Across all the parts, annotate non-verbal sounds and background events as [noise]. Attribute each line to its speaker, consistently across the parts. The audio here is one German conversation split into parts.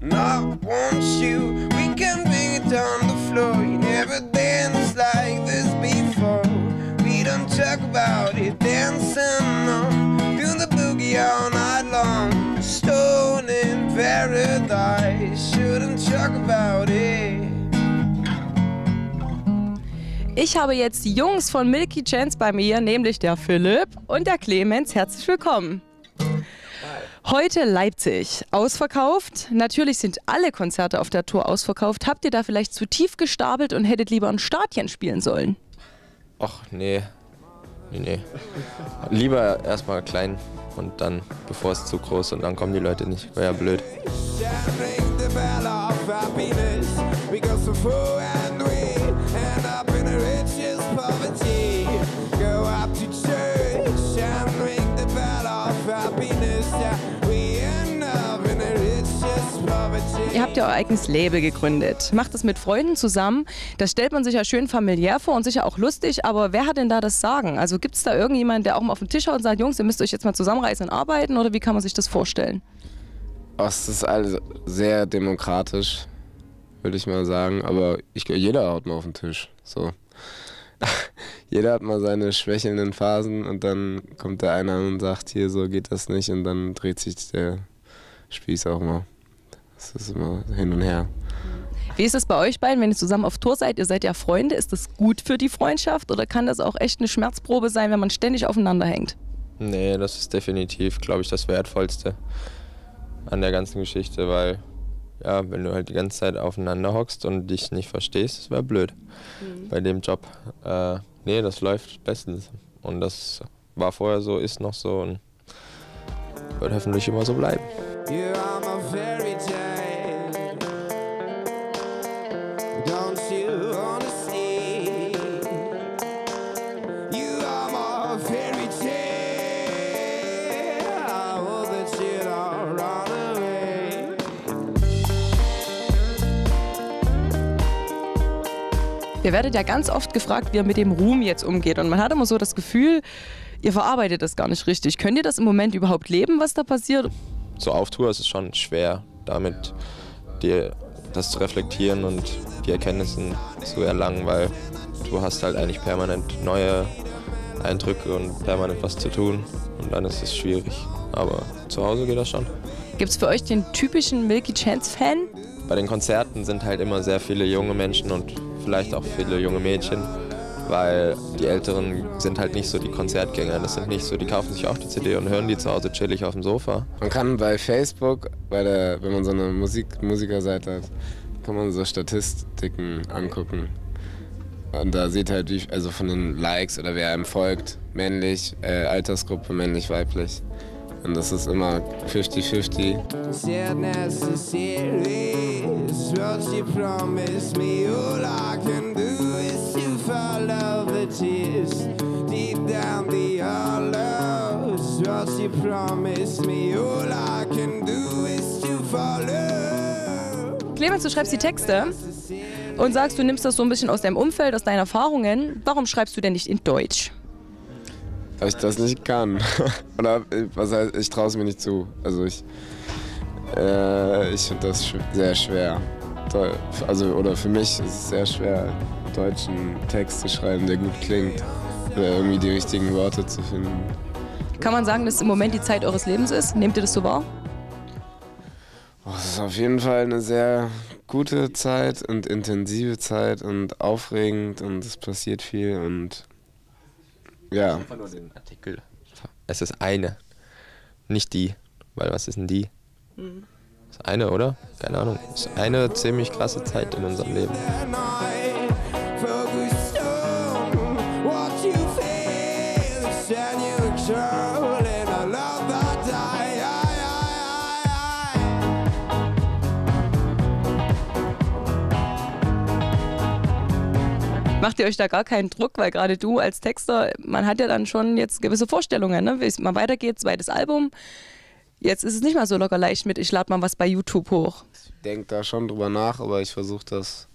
Speaker 1: Not want you, we can bring it on the floor. You never danced like this before. We don't talk about it, dancing on. Do the boogie all night long. Stone in paradise, shouldn't talk about it.
Speaker 2: Ich habe jetzt die Jungs von Milky Chance bei mir, nämlich der Philipp und der Clemens. Herzlich willkommen. Heute Leipzig. Ausverkauft. Natürlich sind alle Konzerte auf der Tour ausverkauft. Habt ihr da vielleicht zu tief gestapelt und hättet lieber ein Stadien spielen sollen?
Speaker 3: Ach, nee. Nee, nee. Lieber erstmal klein und dann, bevor es zu groß und dann kommen die Leute nicht. Wäre ja blöd.
Speaker 2: Ihr habt ja euer eigenes Label gegründet. Macht es mit Freunden zusammen. Das stellt man sich ja schön familiär vor und sicher auch lustig. Aber wer hat denn da das Sagen? Also gibt es da irgendjemanden, der auch mal auf den Tisch haut und sagt, Jungs, ihr müsst euch jetzt mal zusammenreißen und arbeiten? Oder wie kann man sich das vorstellen?
Speaker 4: Es ist alles sehr demokratisch, würde ich mal sagen. Aber ich, jeder haut mal auf den Tisch. So. [laughs] jeder hat mal seine schwächelnden Phasen und dann kommt der eine und sagt, hier so geht das nicht und dann dreht sich der Spieß auch mal. Das ist immer hin und her.
Speaker 2: Wie ist es bei euch beiden, wenn ihr zusammen auf Tour seid? Ihr seid ja Freunde. Ist das gut für die Freundschaft oder kann das auch echt eine Schmerzprobe sein, wenn man ständig aufeinander hängt?
Speaker 3: Nee, das ist definitiv, glaube ich, das Wertvollste an der ganzen Geschichte, weil, ja, wenn du halt die ganze Zeit aufeinander hockst und dich nicht verstehst, das wäre blöd bei dem Job. Äh, nee, das läuft bestens. Und das war vorher so, ist noch so und wird hoffentlich immer so bleiben.
Speaker 1: You are my fairy tale.
Speaker 2: Ihr werdet ja ganz oft gefragt, wie ihr mit dem Ruhm jetzt umgeht. Und man hat immer so das Gefühl, ihr verarbeitet das gar nicht richtig. Könnt ihr das im Moment überhaupt leben, was da passiert?
Speaker 3: So auf Tour ist es schon schwer, damit dir das zu reflektieren und die Erkenntnisse zu erlangen, weil du hast halt eigentlich permanent neue Eindrücke und permanent was zu tun und dann ist es schwierig. Aber zu Hause geht das schon.
Speaker 2: Gibt es für euch den typischen Milky Chance-Fan?
Speaker 3: Bei den Konzerten sind halt immer sehr viele junge Menschen und vielleicht auch viele junge Mädchen, weil die Älteren sind halt nicht so die Konzertgänger. Das sind nicht so, die kaufen sich auch die CD und hören die zu Hause chillig auf dem Sofa.
Speaker 4: Man kann bei Facebook, bei der, wenn man so eine Musik, Musikerseite hat, kann man so Statistiken angucken. Und da sieht halt, wie, also von den Likes oder wer einem folgt, männlich, äh, Altersgruppe, männlich, weiblich. Und das ist immer 50-50.
Speaker 1: Sadness is serious. What you promised me, all I can do
Speaker 2: Clemens, du schreibst die Texte und sagst, du nimmst das so ein bisschen aus deinem Umfeld, aus deinen Erfahrungen. Warum schreibst du denn nicht in Deutsch?
Speaker 4: Weil ich das nicht kann. [laughs] oder äh, was heißt, ich traue es mir nicht zu. Also ich, äh, ich finde das sehr schwer. Also, oder für mich ist es sehr schwer, deutschen Text zu schreiben, der gut klingt. Oder irgendwie die richtigen Worte zu finden.
Speaker 2: Kann man sagen, dass im Moment die Zeit eures Lebens ist? Nehmt ihr das so wahr?
Speaker 4: Oh, Es ist auf jeden Fall eine sehr gute Zeit und intensive Zeit und aufregend und es passiert viel und ja,
Speaker 3: Einfach nur den Artikel. Es ist eine, nicht die. Weil was ist denn die? Das ist eine, oder? Keine Ahnung. Es ist eine ziemlich krasse Zeit in unserem Leben.
Speaker 2: Macht ihr euch da gar keinen Druck, weil gerade du als Texter, man hat ja dann schon jetzt gewisse Vorstellungen, ne? wie es mal weitergeht, zweites Album. Jetzt ist es nicht mal so locker leicht mit, ich lade mal was bei YouTube hoch.
Speaker 4: denke da schon drüber nach, aber ich versuche das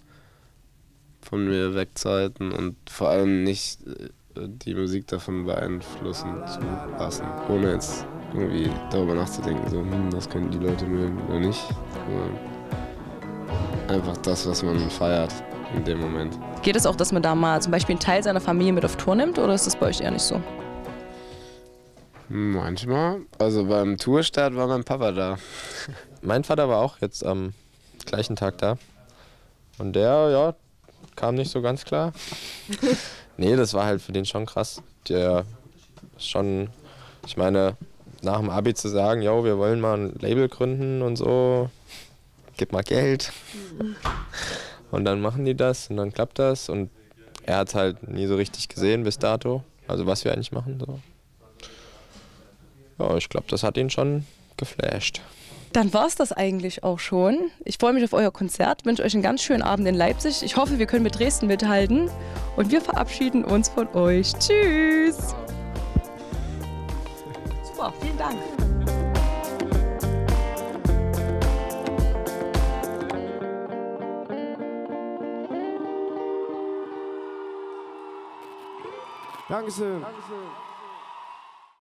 Speaker 4: von mir wegzuhalten und vor allem nicht äh, die Musik davon beeinflussen zu lassen, ohne jetzt irgendwie darüber nachzudenken, so, hm, was könnten die Leute mögen oder nicht. Einfach das, was man feiert in dem Moment.
Speaker 2: Geht es auch, dass man da mal zum Beispiel einen Teil seiner Familie mit auf Tour nimmt oder ist das bei euch eher nicht so?
Speaker 4: Manchmal. Also beim Tourstart war mein Papa da. [laughs]
Speaker 3: Mein Vater war auch jetzt am gleichen Tag da. Und der, ja, kam nicht so ganz klar. [laughs] nee, das war halt für den schon krass. Der ist schon, ich meine, nach dem Abi zu sagen, yo, wir wollen mal ein Label gründen und so, gib mal Geld. [laughs] Und dann machen die das und dann klappt das. Und er hat halt nie so richtig gesehen bis dato. Also was wir eigentlich machen. So. Ja, ich glaube, das hat ihn schon geflasht.
Speaker 2: Dann war es das eigentlich auch schon. Ich freue mich auf euer Konzert, wünsche euch einen ganz schönen Abend in Leipzig. Ich hoffe, wir können mit Dresden mithalten. Und wir verabschieden uns von euch. Tschüss! Super, vielen Dank.
Speaker 1: Dankeschön. Dankeschön.